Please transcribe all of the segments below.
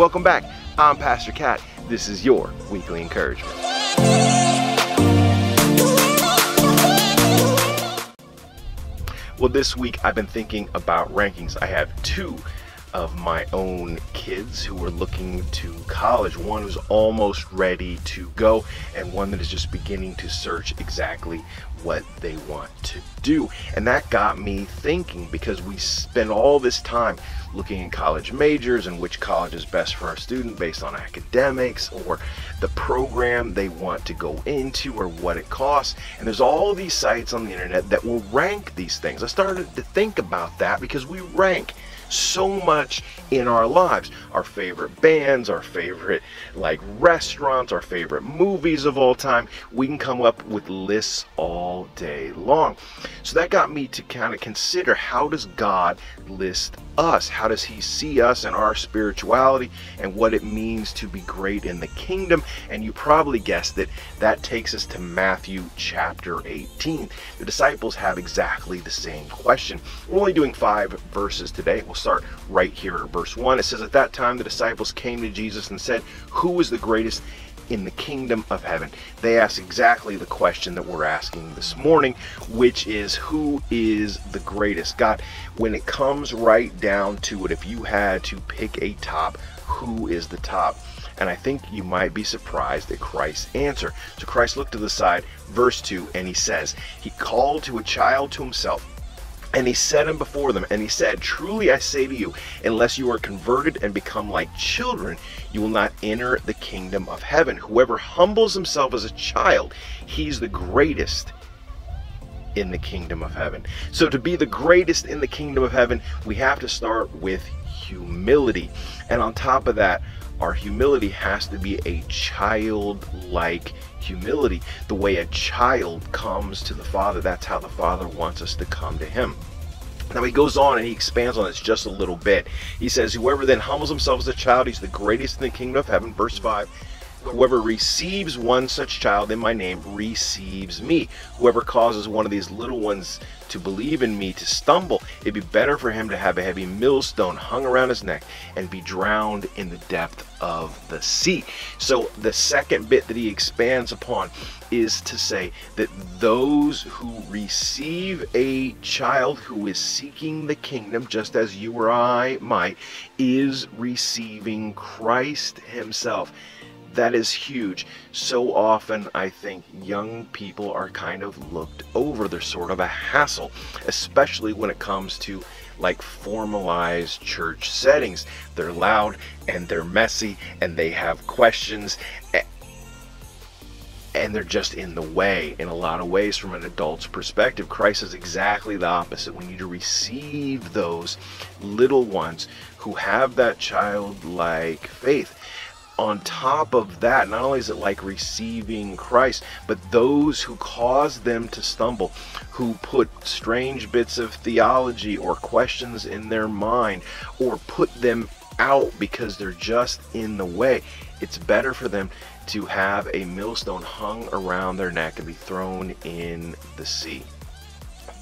Welcome back. I'm Pastor Cat. This is your weekly encouragement. Well, this week I've been thinking about rankings. I have two of my own kids who are looking to college. One who's almost ready to go, and one that is just beginning to search exactly what they want to do. And that got me thinking because we spend all this time looking at college majors and which college is best for our student based on academics or the program they want to go into or what it costs. And there's all these sites on the internet that will rank these things. I started to think about that because we rank so much in our lives. Our favorite bands, our favorite like restaurants, our favorite movies of all time. We can come up with lists all day long. So that got me to kind of consider how does God list us? How does he see us and our spirituality and what it means to be great in the kingdom? And you probably guessed that that takes us to Matthew chapter 18. The disciples have exactly the same question. We're only doing five verses today. We'll start right here at verse 1. It says, At that time the disciples came to Jesus and said, Who is the greatest in the kingdom of heaven? They asked exactly the question that we're asking this morning, which is who is the greatest? God, when it comes right down to it, if you had to pick a top, who is the top? And I think you might be surprised at Christ's answer. So Christ looked to the side, verse 2, and he says, He called to a child to himself and he set him before them, and he said, Truly I say to you, unless you are converted and become like children, you will not enter the kingdom of heaven. Whoever humbles himself as a child, he's the greatest in the kingdom of heaven. So, to be the greatest in the kingdom of heaven, we have to start with humility. And on top of that, our humility has to be a childlike humility. The way a child comes to the Father, that's how the Father wants us to come to Him. Now he goes on and he expands on this just a little bit. He says, Whoever then humbles himself as a child, he's the greatest in the kingdom of heaven. Verse 5 Whoever receives one such child in my name receives me. Whoever causes one of these little ones to believe in me to stumble, it'd be better for him to have a heavy millstone hung around his neck and be drowned in the depth of the sea. So the second bit that he expands upon is to say that those who receive a child who is seeking the kingdom, just as you or I might, is receiving Christ himself that is huge. So often, I think young people are kind of looked over. They're sort of a hassle, especially when it comes to like formalized church settings. They're loud and they're messy and they have questions and they're just in the way in a lot of ways from an adult's perspective. Christ is exactly the opposite. We need to receive those little ones who have that childlike faith on top of that, not only is it like receiving Christ, but those who cause them to stumble, who put strange bits of theology or questions in their mind, or put them out because they're just in the way, it's better for them to have a millstone hung around their neck and be thrown in the sea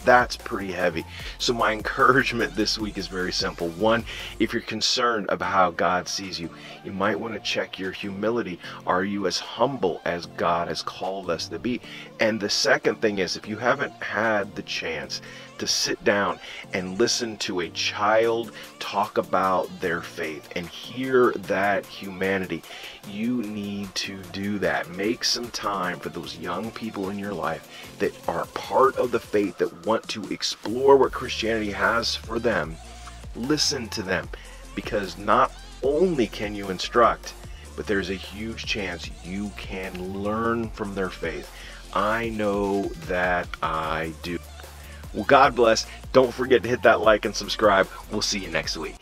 that's pretty heavy. So my encouragement this week is very simple. One, if you're concerned about how God sees you, you might want to check your humility. Are you as humble as God has called us to be? And the second thing is if you haven't had the chance to sit down and listen to a child talk about their faith and hear that humanity, you need to do that. Make some time for those young people in your life that are part of the faith that want to explore what Christianity has for them. Listen to them because not only can you instruct, but there's a huge chance you can learn from their faith. I know that I do. Well, God bless. Don't forget to hit that like and subscribe. We'll see you next week.